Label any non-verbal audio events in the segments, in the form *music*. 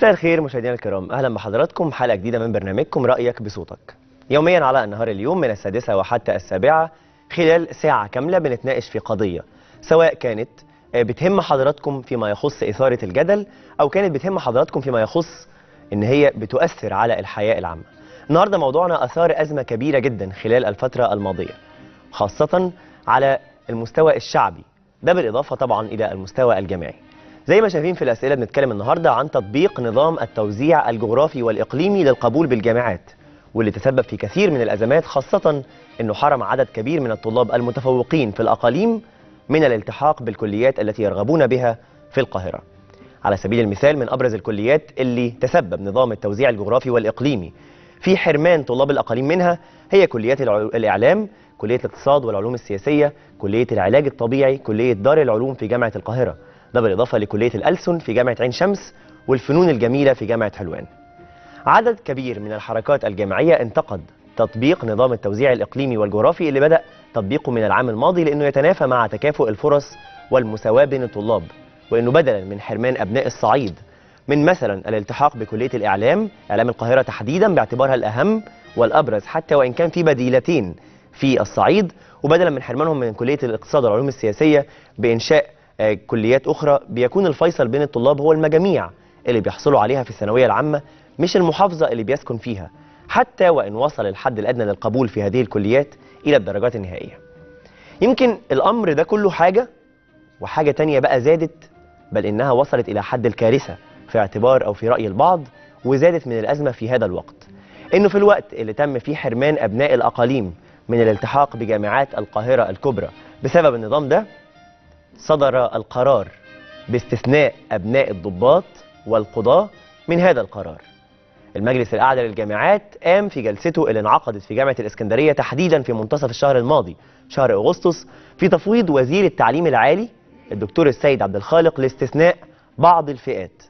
مساء الخير مشاهدينا الكرام. أهلا بحضراتكم حلقة جديدة من برنامجكم رأيك بصوتك. يوميا على نهار اليوم من السادسة وحتى السابعة خلال ساعة كاملة بنتناقش في قضية سواء كانت آه، بتهم حضراتكم فيما يخص إثارة الجدل أو كانت بتهم حضراتكم فيما يخص إن هي بتؤثر على الحياة العامة. النهارده موضوعنا آثار أزمة كبيرة جدا خلال الفترة الماضية خاصة على المستوى الشعبي. ده بالإضافة طبعا إلى المستوى الجامعي زي ما شايفين في الأسئلة بنتكلم النهاردة عن تطبيق نظام التوزيع الجغرافي والإقليمي للقبول بالجامعات واللي تسبب في كثير من الأزمات خاصة أنه حرم عدد كبير من الطلاب المتفوقين في الأقاليم من الالتحاق بالكليات التي يرغبون بها في القاهرة. على سبيل المثال من أبرز الكليات اللي تسبب نظام التوزيع الجغرافي والإقليمي في حرمان طلاب الأقاليم منها هي كليات الإعلام كلية الاقتصاد والعلوم السياسية كلية العلاج الطبيعي كلية دار العلوم في جامعة القاهرة. ده بالإضافة لكلية الألسن في جامعة عين شمس والفنون الجميلة في جامعة حلوان. عدد كبير من الحركات الجامعية انتقد تطبيق نظام التوزيع الإقليمي والجغرافي اللي بدأ تطبيقه من العام الماضي لأنه يتنافى مع تكافؤ الفرص والمساواة بين الطلاب وأنه بدلا من حرمان أبناء الصعيد. من مثلا الالتحاق بكلية الإعلام إعلام القاهرة تحديدا باعتبارها الأهم والأبرز حتى وإن كان في بديلتين في الصعيد وبدلا من حرمانهم من كلية الاقتصاد والعلوم السياسية بإنشاء كليات أخرى بيكون الفيصل بين الطلاب هو المجاميع اللي بيحصلوا عليها في الثانوية العامة مش المحافظة اللي بيسكن فيها. حتى وإن وصل الحد الأدنى للقبول في هذه الكليات إلى الدرجات النهائية. يمكن الأمر ده كله حاجة وحاجة تانية بقى زادت بل إنها وصلت إلى حد الكارثة في اعتبار أو في رأي البعض وزادت من الأزمة في هذا الوقت. إنه في الوقت اللي تم فيه حرمان أبناء الأقاليم من الالتحاق بجامعات القاهرة الكبرى بسبب النظام ده صدر القرار باستثناء أبناء الضباط والقضاة من هذا القرار. المجلس الأعلى للجامعات قام في جلسته اللي انعقدت في جامعة الإسكندرية تحديدا في منتصف الشهر الماضي شهر أغسطس في تفويض وزير التعليم العالي الدكتور السيد عبد الخالق لاستثناء بعض الفئات.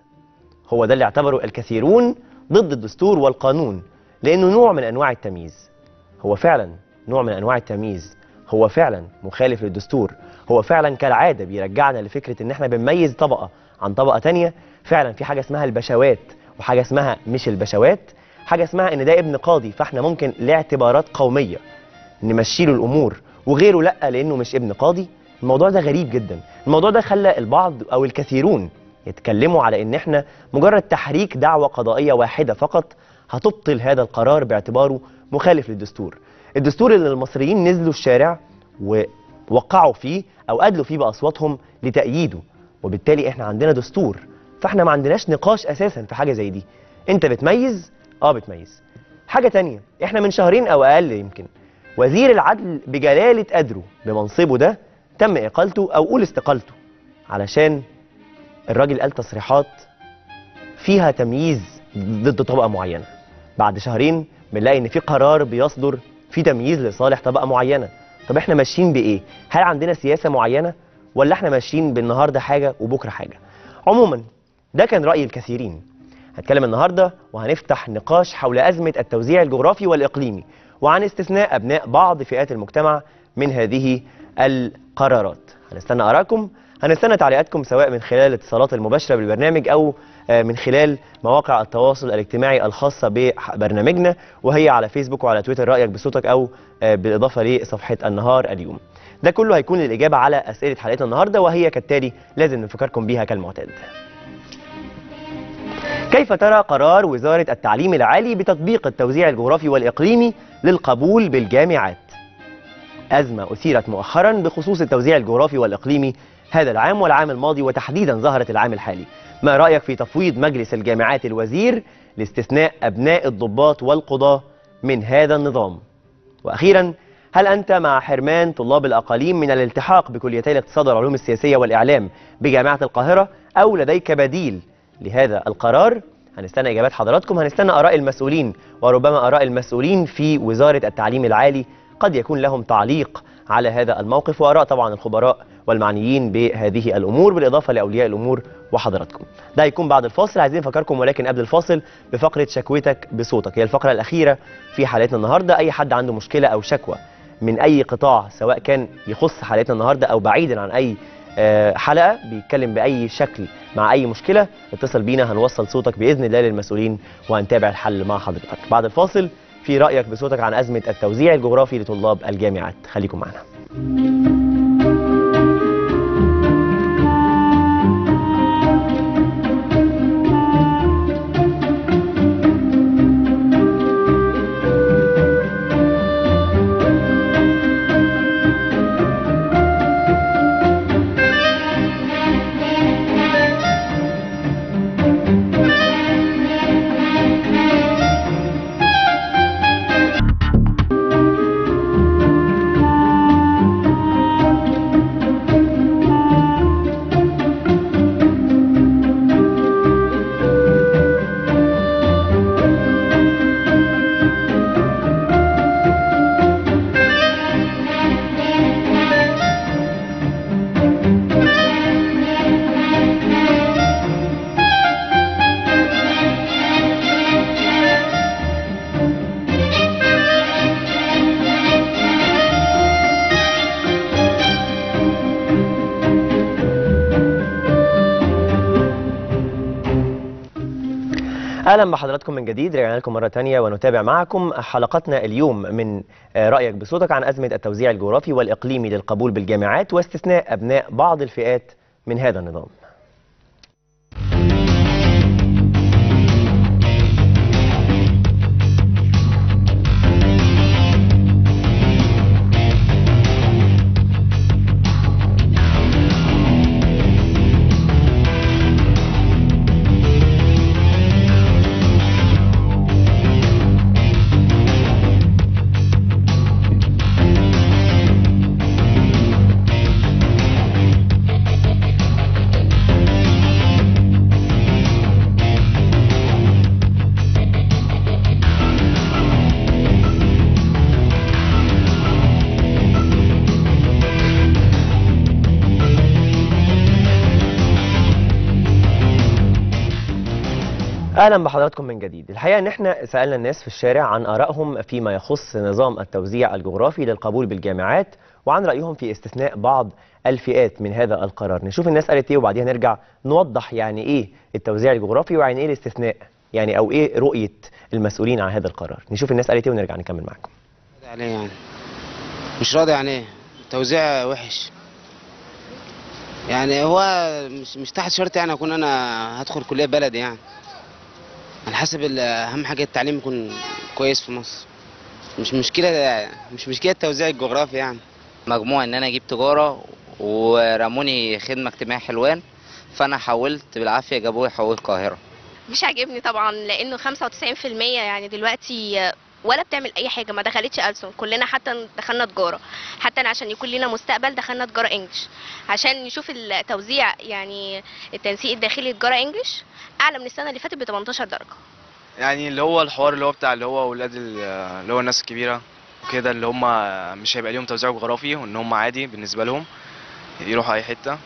هو ده اللي اعتبره الكثيرون ضد الدستور والقانون لأنه نوع من أنواع التمييز. هو فعلا نوع من أنواع التمييز. هو فعلا مخالف للدستور. هو فعلا كالعادة بيرجعنا لفكرة إن إحنا بنميز طبقة عن طبقة تانية. فعلا في حاجة اسمها البشوات وحاجة اسمها مش البشوات. حاجة اسمها إن ده ابن قاضي فإحنا ممكن لاعتبارات قومية نمشي له الأمور وغيره لأ لأنه مش ابن قاضي. الموضوع ده غريب جدا. الموضوع ده خلى البعض أو الكثيرون يتكلموا على إن إحنا مجرد تحريك دعوة قضائية واحدة فقط هتبطل هذا القرار باعتباره مخالف للدستور. الدستور اللي المصريين نزلوا الشارع ووقعوا فيه أو ادلوا فيه بأصواتهم لتأييده. وبالتالي إحنا عندنا دستور. فإحنا ما عندناش نقاش أساسا في حاجة زي دي. أنت بتميز؟ آه بتميز. حاجة تانية إحنا من شهرين أو أقل يمكن وزير العدل بجلالة قدره بمنصبه ده تم إقالته أو قول استقالته علشان الراجل قال تصريحات فيها تمييز ضد طبقة معينة. بعد شهرين بنلاقي إن في قرار بيصدر في تمييز لصالح طبقة معينة. طب إحنا ماشيين بإيه؟ هل عندنا سياسة معينة ولا إحنا ماشيين بالنهاردة حاجة وبكرة حاجة؟ عموما ده كان رأي الكثيرين هنتكلم النهارده وهنفتح نقاش حول أزمة التوزيع الجغرافي والإقليمي وعن استثناء أبناء بعض فئات المجتمع من هذه القرارات هنستنى آرائكم هنستنى تعليقاتكم سواء من خلال الاتصالات المباشرة بالبرنامج أو آه، من خلال مواقع التواصل الاجتماعي الخاصة ببرنامجنا وهي على فيسبوك وعلى تويتر رأيك بصوتك أو آه، بالإضافة لصفحة النهار اليوم ده كله هيكون الإجابة على أسئلة حلقتنا النهاردة وهي كالتالي لازم نفكركم بيها كالمعتاد كيف ترى قرار وزارة التعليم العالي بتطبيق التوزيع الجغرافي والإقليمي للقبول بالجامعات؟ أزمة أثيرت مؤخرا بخصوص التوزيع الجغرافي والإقليمي هذا العام والعام الماضي وتحديدا ظهرت العام الحالي ما رأيك في تفويض مجلس الجامعات الوزير لاستثناء أبناء الضباط والقضاة من هذا النظام؟ وأخيرا هل أنت مع حرمان طلاب الأقاليم من الالتحاق بكليتي الاقتصاد والعلوم السياسية والإعلام بجامعة القاهرة أو لديك بديل لهذا القرار هنستنى إجابات حضراتكم هنستنى آراء المسؤولين وربما آراء المسؤولين في وزارة التعليم العالي قد يكون لهم تعليق على هذا الموقف وآراء طبعا الخبراء والمعنيين بهذه الأمور بالإضافة لأولياء الأمور وحضراتكم. ده هيكون بعد الفاصل. عايزين نفكركم ولكن قبل الفاصل بفقرة شكوتك بصوتك. هي الفقرة الأخيرة في حلقتنا النهاردة. أي حد عنده مشكلة أو شكوى من أي قطاع سواء كان يخص حلقتنا النهاردة أو بعيدا عن أي آه، حلقة بيتكلم بأي شكل مع أي مشكلة اتصل بينا. هنوصل صوتك بإذن الله للمسؤولين وهنتابع الحل مع حضرتك. بعد الفاصل في رأيك بصوتك عن أزمة التوزيع الجغرافي لطلاب الجامعات. خليكم معنا. أهلا بحضراتكم من جديد رجعنا لكم مرة تانية ونتابع معكم حلقتنا اليوم من آه، رأيك بصوتك عن أزمة التوزيع الجغرافي والاقليمي للقبول بالجامعات واستثناء أبناء بعض الفئات من هذا النظام. أهلا بحضراتكم من جديد. الحقيقة إن إحنا سألنا الناس في الشارع عن آرائهم فيما يخص نظام التوزيع الجغرافي للقبول بالجامعات وعن رأيهم في استثناء بعض الفئات من هذا القرار. نشوف الناس قالت إيه وبعديها نرجع نوضح يعني إيه التوزيع الجغرافي ويعني إيه الاستثناء يعني أو إيه رؤية المسؤولين عن هذا القرار. نشوف الناس قالت إيه ونرجع نكمل معاكم يعني. مش راضي عليه توزيع وحش. يعني هو مش مش تحت شرط يعني أكون أنا هدخل كلية بلدي يعني. على حسب أهم حاجة التعليم يكون كويس في مصر. مش مشكلة مش مشكلة التوزيع الجغرافي يعني. مجموع إن أنا أجيب تجارة ورموني خدمة اجتماعية حلوان فأنا حولت بالعافية جابوه حول القاهرة. مش عاجبني طبعا لأنه 95% يعني دلوقتي ولا بتعمل أي حاجة ما دخلتش ألسن. كلنا حتى دخلنا تجارة. حتى عشان يكون لنا مستقبل دخلنا تجارة انجلش عشان نشوف التوزيع يعني التنسيق الداخلي تجاره انجلش أعلى من السنة اللي فاتت ب 18 درجة. يعني اللي هو الحوار اللي هو بتاع اللي هو ولاد ال- اللي هو الناس الكبيرة وكده اللي هم مش هيبقى ليهم توزيع جغرافي وإن هم عادي بالنسبة لهم يروحوا أي حتة.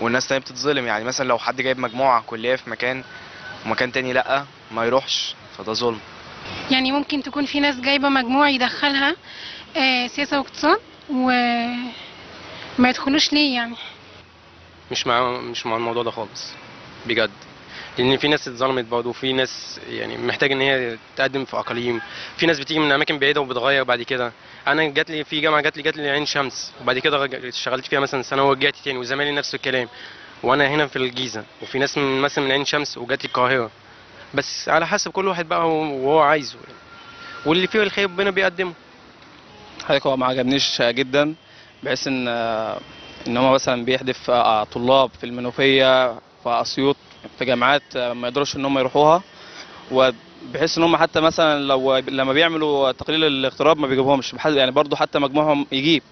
والناس تانية بتتظلم. يعني مثلا لو حد جايب مجموعة كلية في مكان ومكان تاني لأ ما يروحش. فده ظلم. يعني ممكن تكون في ناس جايبة مجموع يدخلها آه، سياسة واقتصاد وما يدخلوش ليه يعني؟ مش مع مش مع الموضوع ده خالص بجد. لأن في ناس اتظلمت برضه وفي ناس يعني محتاج إن هي تقدم في أقاليم. في ناس بتيجي من أماكن بعيدة وبتغير بعد كده. أنا جات لي في جامعة جات لي جات لي عين شمس وبعد كده اشتغلت فيها مثلا سنة ورجعت تاني وزمايلي نفس الكلام. وأنا هنا في الجيزة وفي ناس من مثلا من عين شمس وجات لي القاهرة. بس على حسب كل واحد بقى وهو عايزه يعني. واللي فيه الخير ربنا بيقدمه. حضرتك هو ما عجبنيش جدا بحيث إن إن هو مثلا بيحدف آه، طلاب في المنوفية في أسيوط في جامعات آه، ما يقدروش إن هم يروحوها. وبحيث إن هم حتى مثلا لو لما بيعملوا تقليل الاغتراب ما بيجيبهمش. بحد- يعني برضو حتى مجموعهم يجيب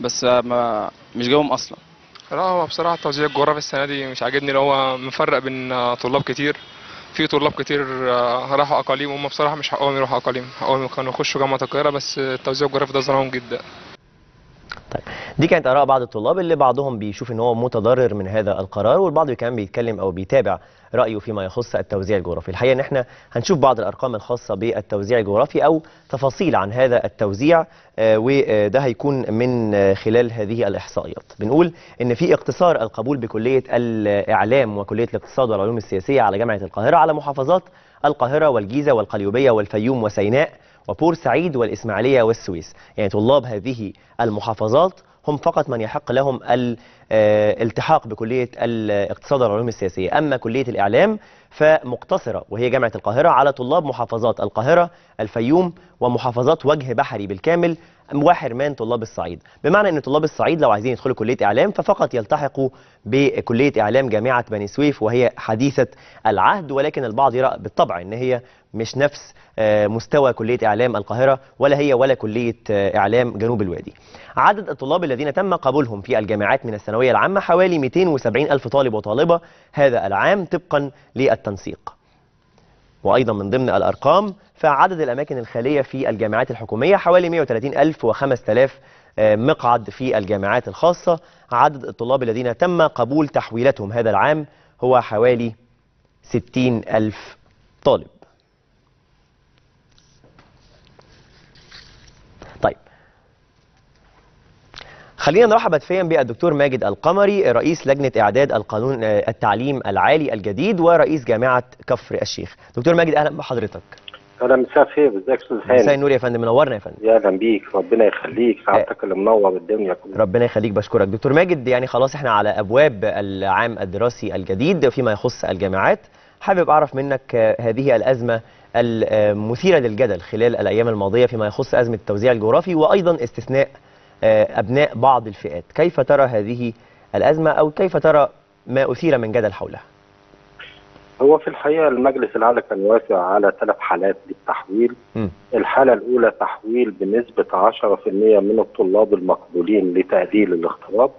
بس آه، ما مش جايبهم أصلا. لا هو بصراحة التوزيع الجغرافي السنة دي مش عاجبني اللي هو مفرق بين طلاب كتير. في طلاب كتير آه، راحوا أقاليم وهم بصراحة مش حقهم يروحوا أقاليم. حقهم كانوا يخشوا جامعة القاهرة بس التوزيع الجغرافي ده ظلمهم جدا. دي كانت آراء بعض الطلاب اللي بعضهم بيشوف إن هو متضرر من هذا القرار والبعض كمان بيتكلم أو بيتابع رأيه فيما يخص التوزيع الجغرافي. الحقيقة إن إحنا هنشوف بعض الأرقام الخاصة بالتوزيع الجغرافي أو تفاصيل عن هذا التوزيع آه، وده هيكون من خلال هذه الإحصائيات. بنقول إن في اقتصار القبول بكلية الإعلام وكلية الاقتصاد والعلوم السياسية على جامعة القاهرة على محافظات القاهرة والجيزة والقليوبية والفيوم وسيناء وبورسعيد والإسماعيلية والسويس. يعني طلاب هذه المحافظات هم فقط من يحق لهم الالتحاق بكلية الاقتصاد والعلوم السياسية. أما كلية الإعلام فمقتصرة وهي جامعة القاهرة على طلاب محافظات القاهرة الفيوم ومحافظات وجه بحري بالكامل وحرمان طلاب الصعيد. بمعنى إن طلاب الصعيد لو عايزين يدخلوا كلية إعلام ففقط يلتحقوا بكلية إعلام جامعة بني سويف وهي حديثة العهد ولكن البعض يرى بالطبع إن هي مش نفس آه، مستوى كلية إعلام القاهرة ولا هي ولا كلية آه، إعلام جنوب الوادي. عدد الطلاب الذين تم قبولهم في الجامعات من الثانوية العامة حوالي 270 ألف طالب وطالبة هذا العام طبقا للتنسيق. وأيضا من ضمن الأرقام فعدد الأماكن الخالية في الجامعات الحكومية حوالي 130 ألف و5000 مقعد في الجامعات الخاصة. عدد الطلاب الذين تم قبول تحويلاتهم هذا العام هو حوالي 60 ألف طالب طيب خلينا نرحب هاتفيا بالدكتور ماجد القمري رئيس لجنة إعداد القانون آه، التعليم العالي الجديد ورئيس جامعة كفر الشيخ. دكتور ماجد أهلا بحضرتك. أهلا مساء الخير إزيك يا أستاذ مساء هاني النور يا فندم منورنا يا فندم. يا أهلا بيك ربنا يخليك سعادتك اللي منور الدنيا كلها. ربنا يخليك بشكرك. دكتور ماجد يعني خلاص إحنا على أبواب العام الدراسي الجديد فيما يخص الجامعات. حابب أعرف منك آه، هذه الأزمة المثيرة للجدل خلال الأيام الماضية فيما يخص أزمة التوزيع الجغرافي وأيضا استثناء آه، أبناء بعض الفئات. كيف ترى هذه الأزمة أو كيف ترى ما أثير من جدل حولها؟ هو في الحقيقة المجلس الاعلى كان وافق على ثلاث حالات للتحويل مم. الحالة الأولى تحويل بنسبة 10% من الطلاب المقبولين لتقليل الاغتراب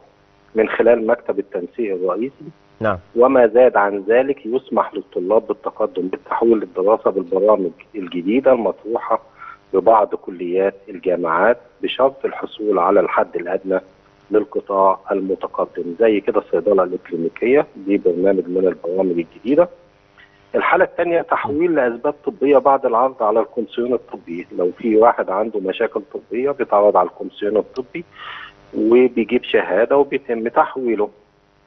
من خلال مكتب التنسيق الرئيسي. نعم. وما زاد عن ذلك يسمح للطلاب بالتقدم بالتحويل للدراسة بالبرامج الجديدة المطروحة ببعض كليات الجامعات بشرط الحصول على الحد الأدنى للقطاع المتقدم زي كده الصيدلة الاكلينيكيه دي برنامج من البرامج الجديدة. الحالة الثانية تحويل لأسباب طبية بعد العرض على القومسيون الطبي، لو في واحد عنده مشاكل طبية بيتعرض على القومسيون الطبي وبيجيب شهادة وبيتم تحويله.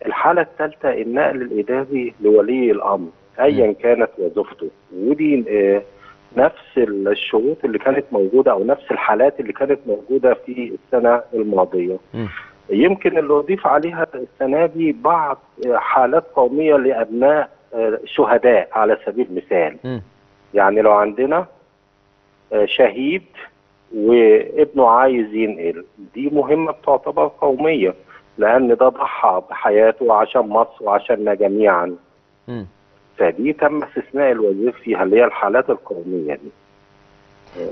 الحالة الثالثه النقل الإداري لولي الأمر ايا كانت وظيفته ودي آه، نفس الشروط اللي كانت موجودة أو نفس الحالات اللي كانت موجودة في السنة الماضية. مم. يمكن اللي أضيف عليها السنة دي بعض حالات قومية لأبناء آه، شهداء على سبيل المثال. مم. يعني لو عندنا آه، شهيد وابنه عايز ينقل دي مهمة بتعتبر قومية لأن ده ضحى بحياته عشان مصر وعشاننا جميعا. مم. فدي تم استثناء الوزير فيها اللي هي الحالات القومية دي.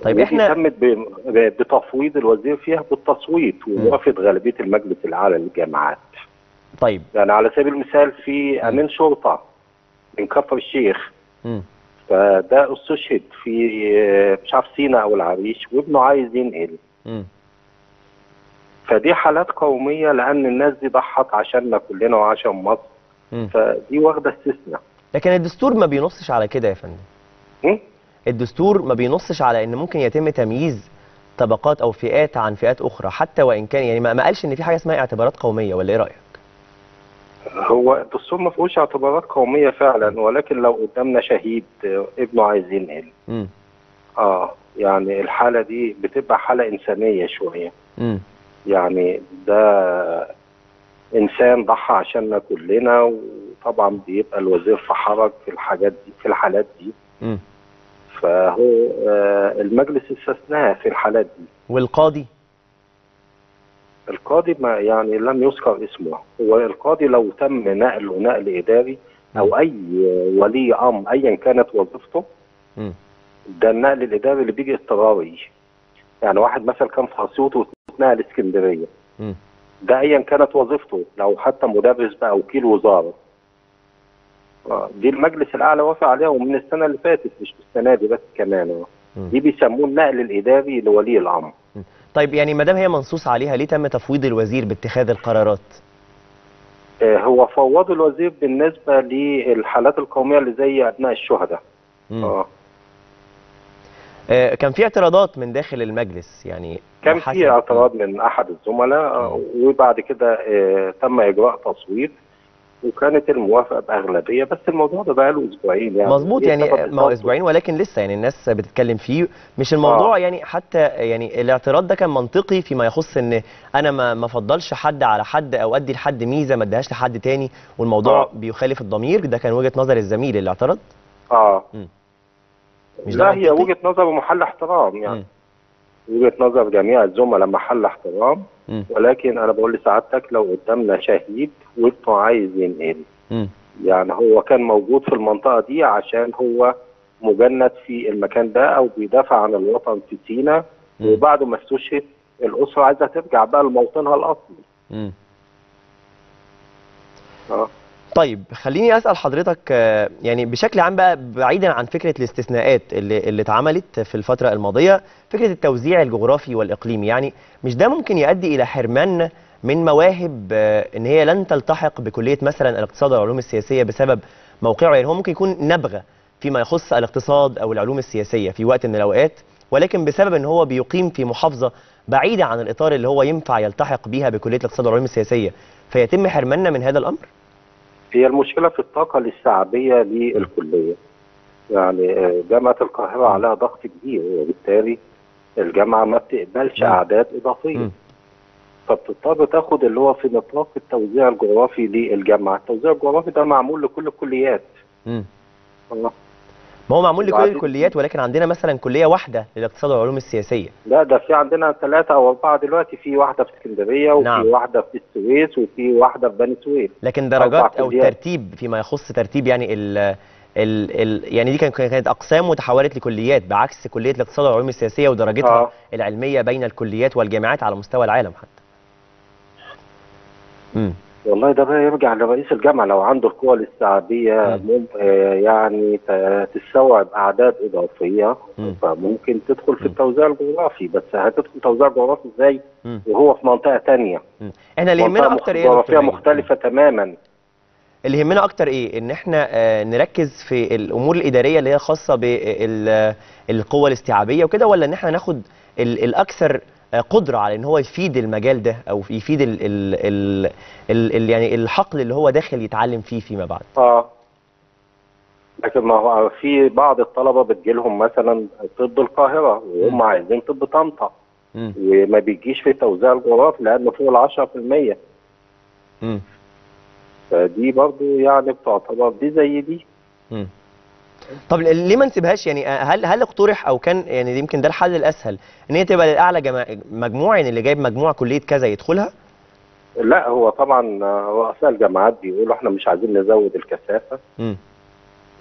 طيب إحنا- تمت بتفويض الوزير فيها بالتصويت وموافقه غالبية المجلس الأعلى للجامعات. طيب يعني على سبيل المثال في أمين شرطة من كفر الشيخ مم. فده أستشهد في آه، مش عارف سينا أو العريش وابنه عايز ينقل مم. فدي حالات قومية لأن الناس دي ضحت عشاننا كلنا وعشان مصر مم. فدي واخدة استثناء. لكن الدستور ما بينصش على كده يا فندم. مم؟ الدستور ما بينصش على إن ممكن يتم تمييز طبقات أو فئات عن فئات أخرى حتى وإن كان يعني ما قالش إن في حاجة اسمها اعتبارات قومية ولا إيه رأيك؟ هو الدستور ما فيهوش اعتبارات قومية فعلا ولكن لو قدامنا شهيد ابنه عايز ينقل. آه يعني الحالة دي بتبقى حالة إنسانية شوية. امم يعني ده إنسان ضحى عشاننا كلنا وطبعا بيبقى الوزير في حرج في الحاجات دي في الحالات دي. امم فهو آه المجلس استثناها في الحالات دي. والقاضي؟ القاضي ما يعني لم يذكر اسمه. هو القاضي لو تم نقله نقل إداري أو أي ولي أمر ايا كانت وظيفته. ده النقل الإداري اللي بيجي اضطراري يعني واحد مثلا كان في أسيوط واتنقل اسكندرية. ده ايا كانت وظيفته لو حتى مدرس بقى وكيل وزارة. دي المجلس الأعلى وافق عليها ومن السنة اللي فاتت مش السنة دي بس كمان. آه. دي بيسموه النقل الاداري لولي الأمر. طيب يعني ما دام هي منصوص عليها ليه تم تفويض الوزير باتخاذ القرارات؟ آه، هو فوض الوزير بالنسبة للحالات القومية اللي زي أبناء الشهداء. مم. آه. آه، كان في اعتراضات من داخل المجلس يعني كان في اعتراض من أحد الزملاء آه، وبعد كده آه، تم إجراء تصويت. وكانت الموافقة بأغلبية بس الموضوع ده بقى له أسبوعين يعني مظبوط يعني ما هو؟ أسبوعين ولكن لسه يعني الناس بتتكلم فيه مش الموضوع آه. يعني حتى يعني الاعتراض ده كان منطقي فيما يخص إن أنا ما ما أفضلش حد على حد أو أدي لحد ميزة ما أديهاش لحد تاني والموضوع آه. بيخالف الضمير ده كان وجهة نظر الزميل اللي اعترض آه. مش ده لا هي؟ وجهة نظر محل احترام يعني مم. وجهة نظر جميع الزملاء محل احترام مم. ولكن أنا بقول لسعادتك لو قدامنا شهيد وانتوا عايز ينقل مم. يعني هو كان موجود في المنطقة دي عشان هو مجند في المكان ده أو بيدافع عن الوطن في سينا. وبعد ما استشهد الأسرة عايزة ترجع بقى لموطنها الأصلي. آه طيب خليني أسأل حضرتك آه، يعني بشكل عام بقى بعيدا عن فكرة الاستثناءات اللي اللي اتعملت في الفترة الماضية فكرة التوزيع الجغرافي والإقليمي يعني مش ده ممكن يؤدي إلى حرمان من مواهب آه، إن هي لن تلتحق بكلية مثلا الاقتصاد والعلوم السياسية بسبب موقعه يعني هو ممكن يكون نبغة فيما يخص الاقتصاد أو العلوم السياسية في وقت من الأوقات ولكن بسبب إن هو بيقيم في محافظة بعيدة عن الإطار اللي هو ينفع يلتحق بيها بكلية الاقتصاد والعلوم السياسية. فيتم حرماننا من هذا الأمر؟ هي المشكلة في الطاقة الاستيعابيه للكلية. يعني آه، جامعة القاهرة عليها ضغط كبير وبالتالي الجامعة ما بتقبلش مم. أعداد إضافية. فبتضطر تاخد اللي هو في نطاق التوزيع الجغرافي للجامعة، التوزيع الجغرافي ده معمول لكل الكليات. مم. آه. ما هو معمول لكل الكليات ولكن عندنا مثلا كلية واحدة للاقتصاد والعلوم السياسية لا ده في عندنا ثلاثة أو أربعة دلوقتي في واحدة في اسكندرية وفي نعم. واحدة في السويس وفي واحدة في بني سويف. لكن درجات أو. ترتيب فيما يخص ترتيب يعني ال ال ال يعني دي كان- كانت أقسام وتحولت لكليات بعكس كلية الاقتصاد والعلوم السياسية ودرجتها آه. العلمية بين الكليات والجامعات على مستوى العالم حتى والله ده بقى يرجع لرئيس الجامعة لو عنده القوى. مم... آه يعني تستوعب أعداد إضافية مم. فممكن تدخل في. التوزيع الجغرافي بس هتدخل توزيع جغرافي إزاي مم. وهو في منطقة تانية إحنا اللي يهمنا أكتر إيه ماجد؟ مختلفة تماما اللي يهمنا أكتر إيه إن إحنا آه، نركز في الأمور الإدارية اللي هي خاصة بالقوه الاستيعابية وكده ولا إن إحنا ناخد ال- الأكثر آه، قدرة على إن هو يفيد المجال ده أو يفيد ال ال ال ال ال يعني الحقل اللي هو داخل يتعلم فيه فيما بعد آه لكن ما هو في بعض الطلبة بتجيلهم مثلا طب القاهرة وهم. عايزين طب طنطا. وما بيجيش في التوزيع الجغرافي لأنه فوق ال 10% مم. فدي برضو يعني بتعتبر دي زي دي مم. طب ليه ما نسيبهاش يعني آه، هل هل اقترح أو كان يعني يمكن ده الحل الأسهل إن هي تبقى للأعلى جما- مجموع يعني اللي جايب مجموع كلية كذا يدخلها لا هو طبعا آه، رؤساء الجامعات بيقولوا إحنا مش عايزين نزود الكثافة مم.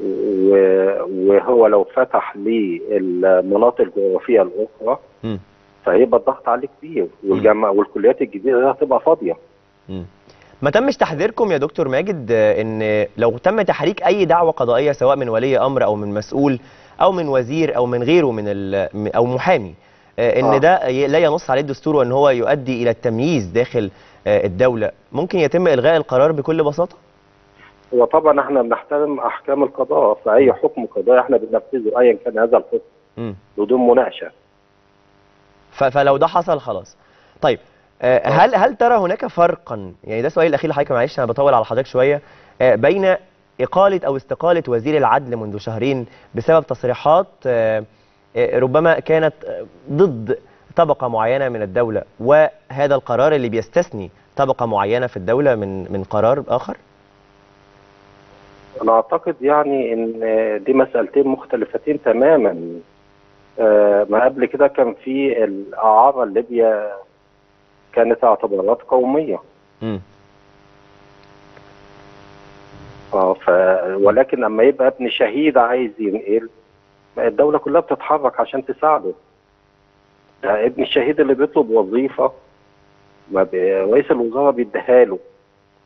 و- وهو لو فتح للمناطق الجغرافية الأخرى مم. فهيبقى الضغط عليه كبير والجامعة والكليات الجديدة دي هتبقى فاضية مم. ما تمش تحذيركم يا دكتور ماجد آه، إن لو تم تحريك أي دعوة قضائية سواء من ولي أمر أو من مسؤول أو من وزير أو من غيره من أو محامي آه، إن آه. ده لا ينص عليه الدستور وإن هو يؤدي إلى التمييز داخل آه، الدولة. ممكن يتم إلغاء القرار بكل بساطة؟ هو طبعا إحنا بنحترم أحكام القضاء فاي حكم قضائي إحنا بننفذه ايا كان هذا الحكم. بدون مناقشة. فلو ده حصل خلاص. طيب هل هل ترى هناك فرقا؟ يعني ده سؤالي الأخير لحضرتك معلش أنا بطول على حضرتك شوية. آه، بين إقالة أو استقالة وزير العدل منذ شهرين بسبب تصريحات آه، آه، ربما كانت آه، ضد طبقة معينة من الدولة وهذا القرار اللي بيستثني طبقة معينة في الدولة من من قرار آخر؟ أنا أعتقد يعني إن دي مسألتين مختلفتين تماما. آه، ما قبل كده كان في الأعارة الليبيا كانت اعتبارات قومية. مم. آه ف ولكن لما يبقى ابن شهيد عايز ينقل الدولة كلها بتتحرك عشان تساعده. ده ابن الشهيد اللي بيطلب وظيفة ما بي- رئيس الوزراء بيديها له.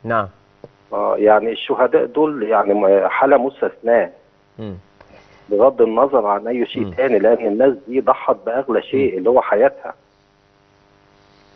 نعم. آه يعني الشهداء دول يعني م- حالة مستثناة. بغض النظر عن أي شيء مم. تاني لأن الناس دي ضحت بأغلى شيء اللي هو حياتها.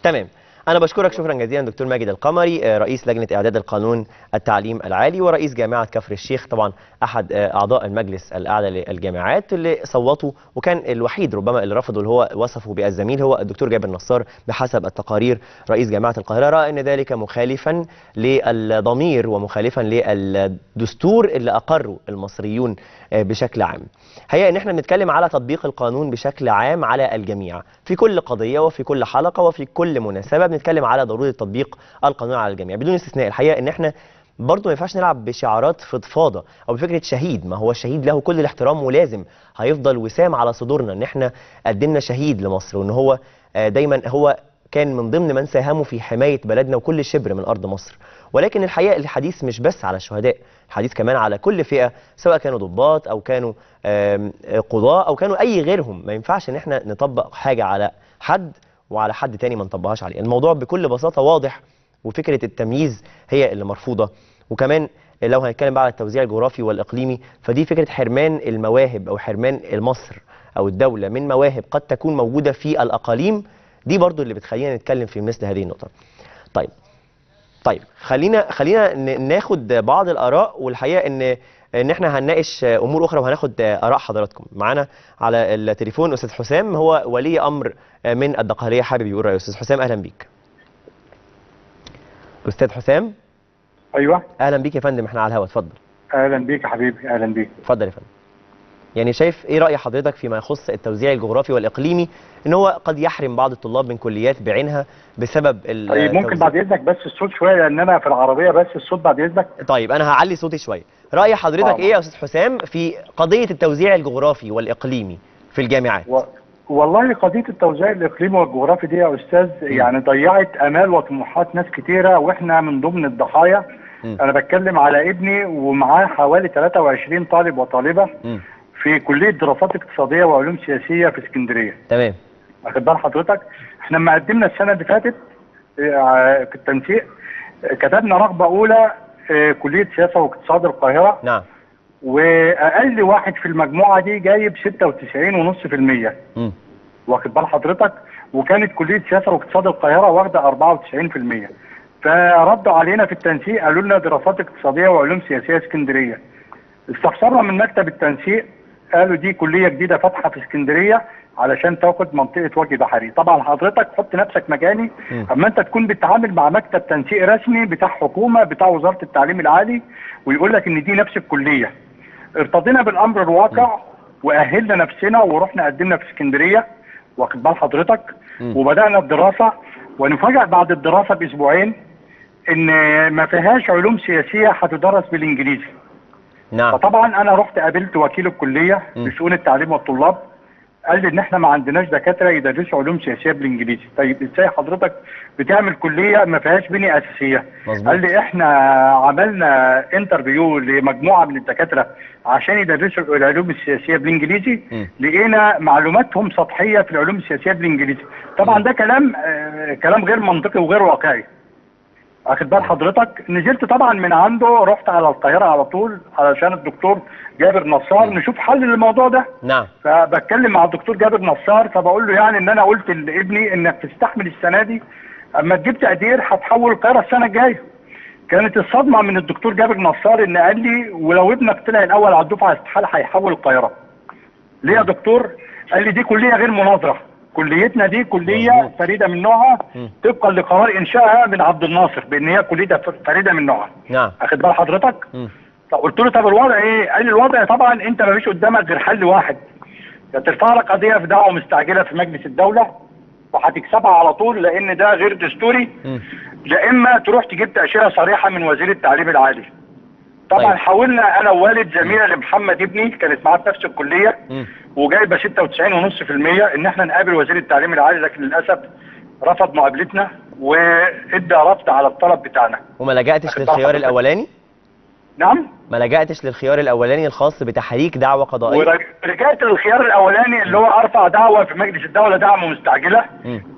تمام. أنا بشكرك شكرا جزيلا دكتور ماجد القمري آه، رئيس لجنة إعداد القانون التعليم العالي ورئيس جامعة كفر الشيخ طبعا أحد آه، أعضاء المجلس الأعلى للجامعات اللي صوتوا وكان الوحيد ربما اللي رفضوا اللي هو وصفه بالزميل هو الدكتور جابر نصار بحسب التقارير رئيس جامعة القاهرة. رأى إن ذلك مخالفا للضمير ومخالفا للدستور اللي أقره المصريون آه، بشكل عام. هي إن إحنا بنتكلم على تطبيق القانون بشكل عام على الجميع في كل قضية وفي كل حلقة وفي كل مناسبة بنتكلم على ضرورة تطبيق القانون على الجميع بدون استثناء. الحقيقة إن إحنا برضه ما ينفعش نلعب بشعارات فضفاضة أو بفكرة شهيد. ما هو الشهيد له كل الاحترام ولازم هيفضل وسام على صدورنا. إن إحنا قدمنا شهيد لمصر وإن هو آه، دايما هو كان من ضمن من ساهموا في حماية بلدنا وكل شبر من أرض مصر. ولكن الحقيقة الحديث مش بس على الشهداء الحديث كمان على كل فئة سواء كانوا ضباط أو كانوا قضاة أو كانوا أي غيرهم. ما ينفعش إن إحنا نطبق حاجة على حد وعلى حد تاني ما نطبقهاش عليه. الموضوع بكل بساطة واضح وفكرة التمييز هي اللي مرفوضة. وكمان لو هنتكلم بقى على التوزيع الجغرافي والإقليمي فدي فكرة حرمان المواهب أو حرمان مصر أو الدولة من مواهب قد تكون موجودة في الأقاليم. دي برضو اللي بتخلينا نتكلم في مثل هذه النقطة. طيب. طيب خلينا خلينا ناخد بعض الآراء والحقيقة إن إن إحنا هنناقش أمور أخرى وهناخد آراء حضراتكم. معانا على التليفون أستاذ حسام هو ولي أمر من الدقهلية حابب يقول رأيه. أستاذ حسام أهلا بيك. أستاذ حسام؟ أيوه. أهلا بيك يا فندم إحنا على الهواء اتفضل. أهلا بيك يا حبيبي أهلا بيك. اتفضل يا فندم. يعني شايف إيه رأي حضرتك فيما يخص التوزيع الجغرافي والإقليمي إن هو قد يحرم بعض الطلاب من كليات بعينها بسبب ال- طيب ممكن. بعد إذنك بس الصوت شوية لأن أنا في العربية بس الصوت بعد إذنك. طيب أنا هعلي صوتي شوية. رأي حضرتك آه. إيه يا أستاذ حسام في قضية التوزيع الجغرافي والإقليمي في الجامعات و... والله قضية التوزيع الإقليمي والجغرافي دي يا أستاذ يعني ضيعت آمال وطموحات ناس كتيرة وإحنا من ضمن الضحايا م. أنا بتكلم على ابني ومعاه حوالي 23 طالب وطالبة مم. في كلية دراسات اقتصادية وعلوم سياسية في اسكندرية تمام واخد بال حضرتك إحنا لما قدمنا السنة اللي فاتت آه، في التنسيق كتبنا رغبة أولى آه، كلية سياسة واقتصاد القاهرة. نعم. وأقل واحد في المجموعة دي جايب 96.5% مم. واخد بال حضرتك؟ وكانت كلية سياسة واقتصاد القاهرة واخدة 94% فردوا علينا في التنسيق قالوا لنا دراسات اقتصادية وعلوم سياسية اسكندرية. استفسرنا من مكتب التنسيق قالوا دي كلية جديدة فاتحة في اسكندرية. علشان تاخد منطقة وجه بحري. طبعا حضرتك حط نفسك مكاني مم. أما أنت تكون بتتعامل مع مكتب تنسيق رسمي بتاع حكومة بتاع وزارة التعليم العالي ويقول لك إن دي نفس الكلية. ارتضينا بالأمر الواقع وأهلنا نفسنا ورحنا قدمنا في اسكندرية واخد بال حضرتك. وبدأنا الدراسة. ونفاجئ بعد الدراسة بأسبوعين إن ما فيهاش علوم سياسية هتدرس بالإنجليزي. نعم. فطبعا أنا رحت قابلت وكيل الكلية. بشؤون التعليم والطلاب. قال لي إن إحنا ما عندناش دكاترة يدرسوا علوم سياسية بالإنجليزي. طيب إزاي حضرتك بتعمل كلية ما فيهاش بنية أساسية؟ مظبوط. قال لي إحنا عملنا انترفيو لمجموعة من الدكاترة عشان يدرسوا العلوم السياسية بالإنجليزي. م. لقينا معلوماتهم سطحية في العلوم السياسية بالإنجليزي. طبعا ده كلام آه كلام غير منطقي وغير واقعي. واخد بال حضرتك نزلت طبعا من عنده رحت على القاهرة على طول علشان الدكتور جابر نصار نشوف حل للموضوع ده. نعم. فبتكلم مع الدكتور جابر نصار فبقول له يعني إن أنا قلت لابني إنك تستحمل السنة دي أما تجيب تقدير هتحول القاهرة السنة الجاية. كانت الصدمة من الدكتور جابر نصار إن قال لي ولو ابنك طلع الأول على الدفعة استحاله هيحول القاهرة. ليه يا دكتور؟ قال لي دي كلية غير مناظرة. كليتنا دي كلية. فريدة من نوعها. طبقا لقرار إنشائها من عبد الناصر بإن هي كليه فريدة من نوعها نعم أخد بال حضرتك. فقلت له طب الوضع إيه؟ قال الوضع طبعا أنت ما فيش قدامك غير حل واحد يا ترفع لك قضية في دعوة مستعجلة في مجلس الدولة وهتكسبها على طول لأن ده غير دستوري. يا إما تروح تجيب تأشيرة صريحة من وزير التعليم العالي طبعا طيب. حاولنا أنا ووالد زميله لمحمد ابني كانت معاه في نفس الكلية مم. وجايبه 96.5% إن إحنا نقابل وزير التعليم العالي لكن للأسف رفض مقابلتنا وإدى رفض على الطلب بتاعنا. وما لجأتش للخيار؟ الأولاني؟ نعم. ما لجأتش للخيار الأولاني الخاص بتحريك دعوة قضائية؟ ورجعت للخيار الأولاني اللي هو أرفع دعوة في مجلس الدولة دعوه مستعجلة.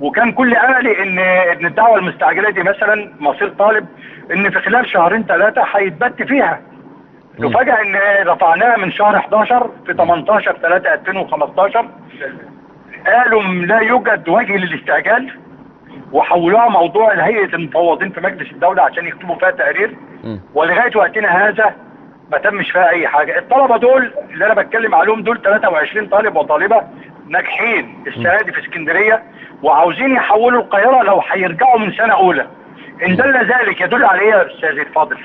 وكان كل املي إن إن الدعوة المستعجلة دي مثلا مصير طالب إن في خلال شهرين ثلاثة هيتبت فيها. مم. تفاجئ إن رفعناها من شهر 11 في 18 3 2015 قالوا لا يوجد وجه للاستعجال وحولوها موضوع لهيئه المفوضين في مجلس الدولة عشان يكتبوا فيها تقرير. مم. ولغاية وقتنا هذا ما تمش فيها أي حاجة. الطلبة دول اللي أنا بتكلم عليهم دول 23 طالب وطالبة ناجحين السنة دي في اسكندرية. وعاوزين يحولوا القاهرة لو هيرجعوا من سنة أولى. إن دل ذلك يدل على إيه يا أستاذ الفاضل.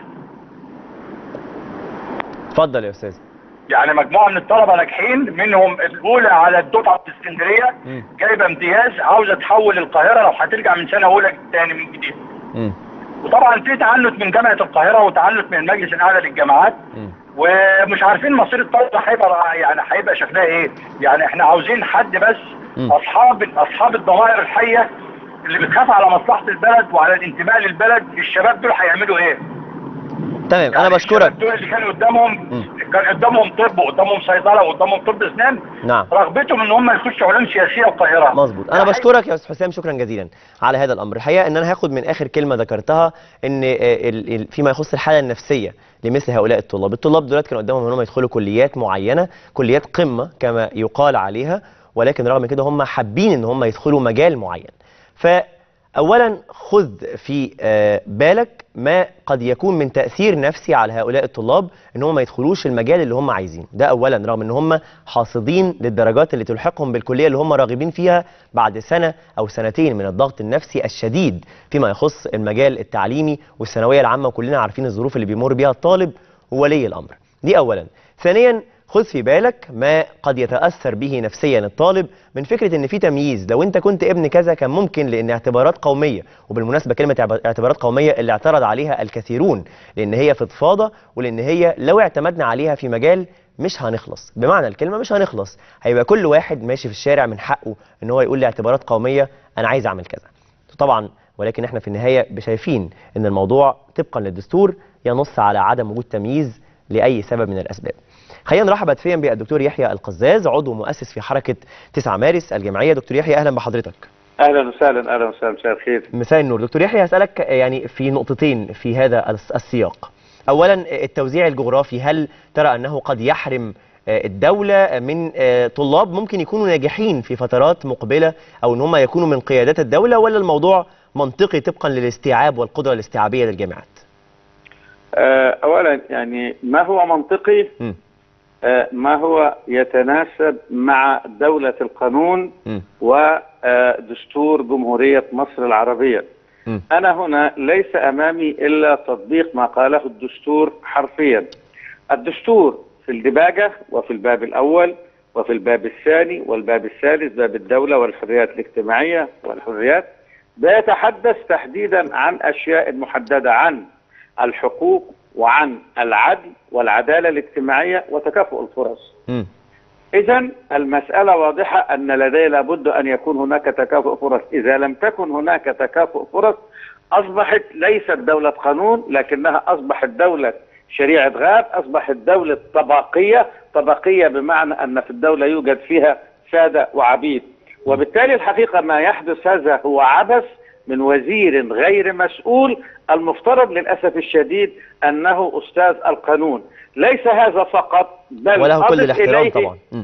اتفضل يا أستاذ يعني مجموعة من الطلبة ناجحين منهم الأولى على الدفعة في اسكندرية. جايبة امتياز عاوزة تحول القاهرة لو هترجع من سنة أولى تاني من جديد. وطبعا في تعنت من جامعة القاهرة وتعنت من المجلس الأعلى للجامعات. ومش عارفين مصير الطلبة هيبقى يعني هيبقى شكلها إيه يعني إحنا عاوزين حد بس مم. أصحاب أصحاب الضمائر الحية اللي بتخاف على مصلحة البلد وعلى الانتماء للبلد الشباب دول هيعملوا إيه تمام أنا يعني بشكرك. الشباب دول اللي كانوا قدامهم. كان قدامهم طب وقدامهم صيدلة وقدامهم طب أسنان. نعم. رغبتهم إن هم يخشوا علوم سياسية القاهره مظبوط. أنا ده بشكرك يا أستاذ حسام شكرا جزيلا على هذا الأمر. الحقيقة إن أنا هاخد من آخر كلمة ذكرتها إن آه، فيما يخص الحالة النفسية لمثل هؤلاء الطلاب. الطلاب دلوقتي كان قدامهم إن هم يدخلوا كليات معينة كليات قمة كما يقال عليها ولكن رغم كده هم حابين إن هم يدخلوا مجال معين. فاولا خذ في آه، بالك ما قد يكون من تأثير نفسي على هؤلاء الطلاب إن هم ما يدخلوش المجال اللي هم عايزينه. ده اولا رغم إن هم حاصدين للدرجات اللي تلحقهم بالكلية اللي هم راغبين فيها بعد سنة أو سنتين من الضغط النفسي الشديد فيما يخص المجال التعليمي والثانوية العامة وكلنا عارفين الظروف اللي بيمر بيها الطالب وولي الأمر. دي اولا. ثانيا خذ في بالك ما قد يتأثر به نفسيا الطالب من فكرة إن في تمييز. لو أنت كنت ابن كذا كان ممكن لأن اعتبارات قومية وبالمناسبة كلمة اعتبارات قومية اللي اعترض عليها الكثيرون لأن هي فضفاضه ولأن هي لو اعتمدنا عليها في مجال مش هنخلص. بمعنى الكلمة مش هنخلص. هيبقى كل واحد ماشي في الشارع من حقه إن هو يقول لاعتبارات قومية أنا عايز أعمل كذا. طبعا ولكن إحنا في النهاية شايفين إن الموضوع طبقا للدستور ينص على عدم وجود تمييز لأي سبب من الأسباب. خلينا نرحب هاتفيا بالدكتور يحيى القزاز عضو مؤسس في حركة 9 مارس الجمعية. دكتور يحيى أهلا بحضرتك. أهلا وسهلا أهلا وسهلا مساء الخير. مساء النور. دكتور يحيى هسألك يعني في نقطتين في هذا الس- السياق. أولا التوزيع الجغرافي هل ترى أنه قد يحرم آه، الدولة من آه، طلاب ممكن يكونوا ناجحين في فترات مقبلة أو أن هم يكونوا من قيادات الدولة ولا الموضوع منطقي طبقا للاستيعاب والقدرة الاستيعابية للجامعات؟ آه، اولا يعني ما هو منطقي؟ م. آه، ما هو يتناسب مع دولة القانون. ودستور جمهورية مصر العربية. أنا هنا ليس أمامي إلا تطبيق ما قاله الدستور حرفيا الدستور في الدباجة وفي الباب الأول وفي الباب الثاني والباب الثالث باب الدولة والحريات الاجتماعية والحريات بيتحدث تحديدا عن أشياء محددة عن الحقوق وعن العدل والعدالة الاجتماعية وتكافؤ الفرص. إذا المسألة واضحة أن لدي لابد أن يكون هناك تكافؤ فرص. إذا لم تكن هناك تكافؤ فرص أصبحت ليست دولة قانون لكنها أصبحت دولة شريعة غاب أصبحت دولة طبقية. طبقية بمعنى أن في الدولة يوجد فيها سادة وعبيد. وبالتالي الحقيقة ما يحدث هذا هو عبث من وزير غير مسؤول المفترض للأسف الشديد أنه أستاذ القانون ليس هذا فقط بل وله كل الاحترام إليه- طبعا م.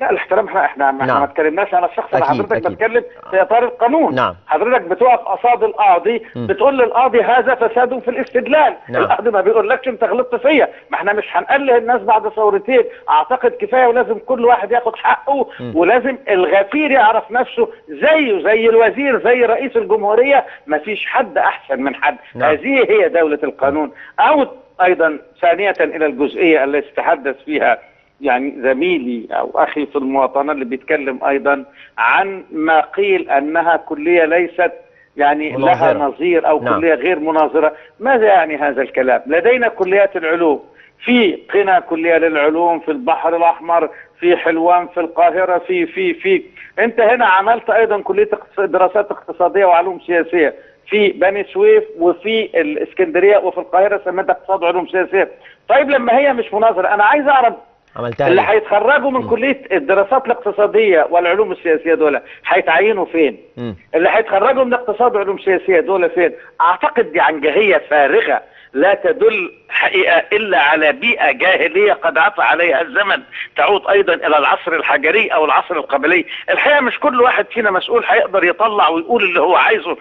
لا الاحترام إحنا إحنا نعم. ما اتكلمناش أنا الشخص أنا حضرتك. بتكلم في اطار القانون نعم. حضرتك بتقف قصاد القاضي. بتقول للقاضي هذا فساد في الاستدلال نعم. القاضي ما بيقولكش انت غلطت فيا ما إحنا مش هنقله الناس بعد ثورتين اعتقد كفاية ولازم كل واحد ياخد حقه م. ولازم الغفير يعرف نفسه زيه زي الوزير زي رئيس الجمهورية ما فيش حد أحسن من حد نعم. هذه هي دولة القانون أو أيضا ثانية إلى الجزئية التي تحدث فيها يعني زميلي أو أخي في المواطنة اللي بيتكلم أيضا عن ما قيل أنها كلية ليست يعني لها مناظرة. نظير أو نعم. كلية غير مناظرة، ماذا يعني هذا الكلام؟ لدينا كليات العلوم في قنا كلية للعلوم في البحر الأحمر في حلوان في القاهرة في في في أنت هنا عملت أيضا كلية دراسات اقتصادية وعلوم سياسية في بني سويف وفي الإسكندرية وفي القاهرة سميتها اقتصاد وعلوم سياسية. طيب لما هي مش مناظرة أنا عايز أعرف عملتها اللي؟ هيتخرجوا من كلية الدراسات الاقتصادية والعلوم السياسية دول هيتعينوا فين؟ م. اللي هيتخرجوا من اقتصاد وعلوم سياسية دول فين؟ أعتقد دي عنجهيه فارغة لا تدل حقيقة إلا على بيئة جاهلية قد عفى عليها الزمن تعود أيضا إلى العصر الحجري أو العصر القبلي الحقيقة مش كل واحد فينا مسؤول هيقدر يطلع ويقول اللي هو عايزه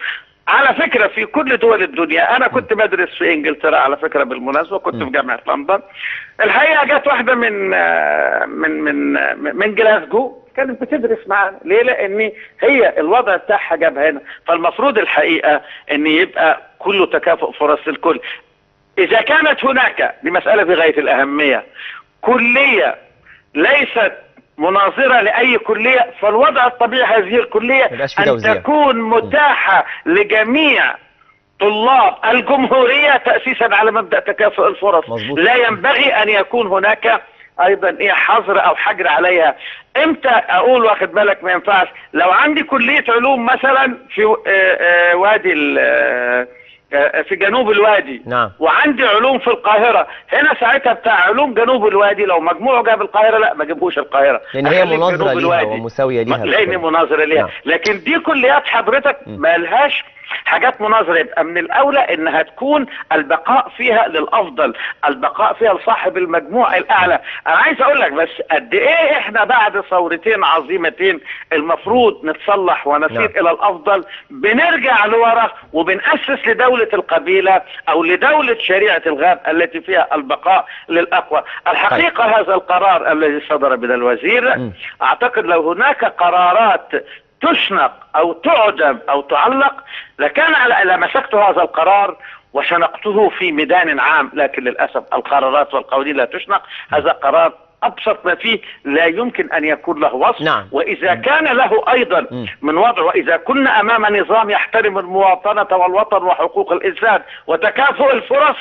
على فكرة في كل دول الدنيا أنا كنت بدرس في إنجلترا على فكرة بالمناسبة كنت في جامعة لندن. الحقيقة جت واحدة من من من من جلاسجو كانت بتدرس معانا. ليه؟ لأن هي الوضع بتاعها جاب هنا. فالمفروض الحقيقة إن يبقى كله تكافؤ فرص الكل. إذا كانت هناك دي مسألة في غاية الأهمية كلية ليست مناظرة لأي كلية فالوضع الطبيعي هذه الكلية أن. تكون متاحة لجميع طلاب الجمهورية تأسيسا على مبدأ تكافؤ الفرص مظبوط. لا ينبغي أن يكون هناك أيضا إيه حظر أو حجر عليها إمتى أقول واخد بالك ما ينفعش لو عندي كلية علوم مثلا في آه، آه، وادي آه، في جنوب الوادي نعم وعندي علوم في القاهرة هنا ساعتها بتاع علوم جنوب الوادي لو مجموعه جاب القاهرة لا ما جابوش القاهرة لأن هي مناظرة ليها. ومساوية ليها لأن. مناظرة ليها نعم. لكن دي كليات حضرتك ما لهاش حاجات مناظرة يبقى من الأولى إنها تكون البقاء فيها للأفضل البقاء فيها لصاحب المجموع الأعلى. أنا عايز أقول لك بس قد إيه إحنا بعد ثورتين عظيمتين المفروض نتصلح ونسير نعم. إلى الأفضل. بنرجع لورا وبنأسس لدولة القبيلة أو لدولة شريعة الغاب التي فيها البقاء للأقوى. الحقيقة هذا القرار الذي صدر من الوزير. أعتقد لو هناك قرارات تشنق أو تعدم أو تعلق لكان على لمسكت هذا القرار وشنقته في ميدان عام لكن للأسف القرارات والقوانين لا تشنق هذا قرار أبسط ما فيه لا يمكن أن يكون له وصف نعم. وإذا كان له أيضا مم. من وضع وإذا كنا أمام نظام يحترم المواطنة والوطن وحقوق الإنسان وتكافؤ الفرص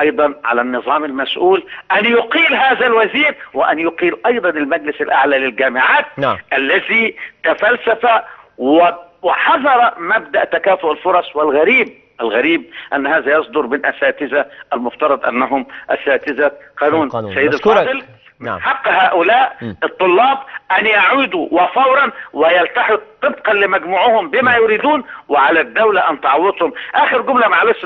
أيضا على النظام المسؤول أن يقيل هذا الوزير وأن يقيل أيضا المجلس الأعلى للجامعات نعم الذي تفلسف و- وحذر مبدأ تكافؤ الفرص والغريب الغريب أن هذا يصدر من أساتذة المفترض أنهم أساتذة قانون القانون. سيد. الفاضل نعم. حق هؤلاء م. الطلاب أن يعودوا وفورا ويلتحقوا طبقا لمجموعهم بما يريدون وعلى الدولة أن تعوضهم آخر جملة معلش.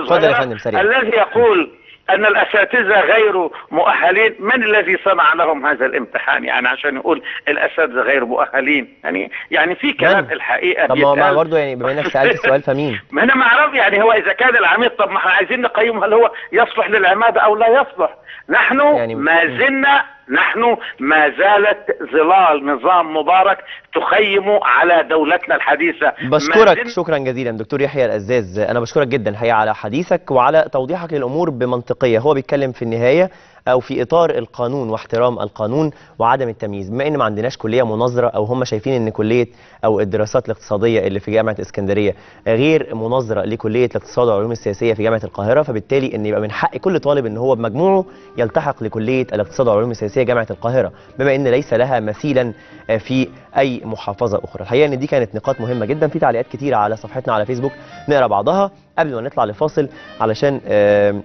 الذي يقول أن الأساتذة غير مؤهلين. من الذي صنع لهم هذا الامتحان؟ يعني عشان يقول الأساتذة غير مؤهلين. يعني يعني في كلام من؟ الحقيقة طب ما هو. برضه يعني بما إنك *laughs* سألت السؤال فمين؟ ما أنا ما أعرف. يعني هو إذا كان العميد طب ما إحنا عايزين نقيم هل هو يصلح للعمادة أو لا يصلح؟ نحن يعني ما زلنا نحن ما زالت ظلال نظام مبارك تخيم على دولتنا الحديثة. ما بشكرك شكرا جزيلا. دكتور يحيى الأزاز أنا بشكرك جدا. الحقيقة على حديثك وعلى توضيحك للأمور بمنطقية. هو بيتكلم في النهاية أو في إطار القانون واحترام القانون وعدم التمييز. بما إن ما عندناش كلية مناظرة أو هم شايفين إن كلية أو الدراسات الاقتصادية اللي في جامعة اسكندرية غير مناظرة لكلية الاقتصاد والعلوم السياسية في جامعة القاهرة فبالتالي إن يبقى من حق كل طالب إن هو بمجموعه يلتحق لكلية الاقتصاد والعلوم السياسية جامعة القاهرة بما إن ليس لها مثيلا آه، في أي محافظة أخرى. الحقيقة إن دي كانت نقاط مهمة جدا. في تعليقات كتيرة على صفحتنا على فيسبوك. نقرأ بعضها. قبل ما نطلع لفاصل علشان آه،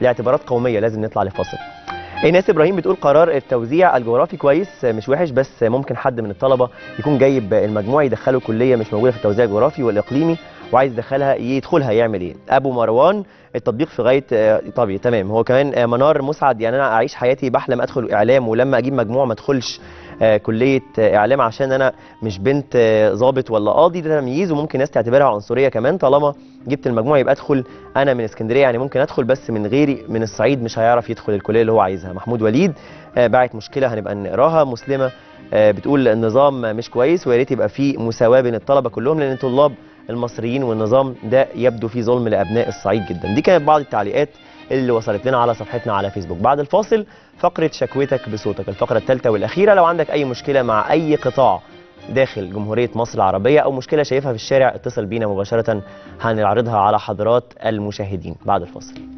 لاعتبارات قومية لازم نطلع لفاصل. إيناس إبراهيم بتقول قرار التوزيع الجغرافي كويس مش وحش بس ممكن حد من الطلبة يكون جايب المجموع يدخله كلية مش موجودة في التوزيع الجغرافي والإقليمي. وعايز يدخلها يدخلها يعمل إيه؟ أبو مروان التطبيق في غاية آه، طبيعي تمام. هو كمان آه، منار مسعد يعني أنا أعيش حياتي بحلم أدخل إعلام ولما أجيب مجموع ما أدخلش آه، كلية إعلام عشان أنا مش بنت ضابط ولا قاضي ده تمييز وممكن ناس تعتبرها عنصرية كمان. طالما جبت المجموع يبقى أدخل أنا من اسكندرية يعني ممكن أدخل بس من غيري من الصعيد مش هيعرف يدخل الكلية اللي هو عايزها. محمود وليد باعت مشكلة هنبقى نقراها. مسلمة بتقول النظام مش كويس ويا ريت يبقى فيه مساواة بين الطلبة كلهم لأن الطلاب المصريين والنظام ده يبدو فيه ظلم لأبناء الصعيد جدا. دي كانت بعض التعليقات اللي وصلت لنا على صفحتنا على فيسبوك. بعد الفاصل فقرة شكوتك بصوتك الفقرة الثالثة والأخيرة. لو عندك أي مشكلة مع أي قطاع داخل جمهورية مصر العربية أو مشكلة شايفها في الشارع اتصل بينا مباشرة. هنعرضها على حضرات المشاهدين. بعد الفاصل.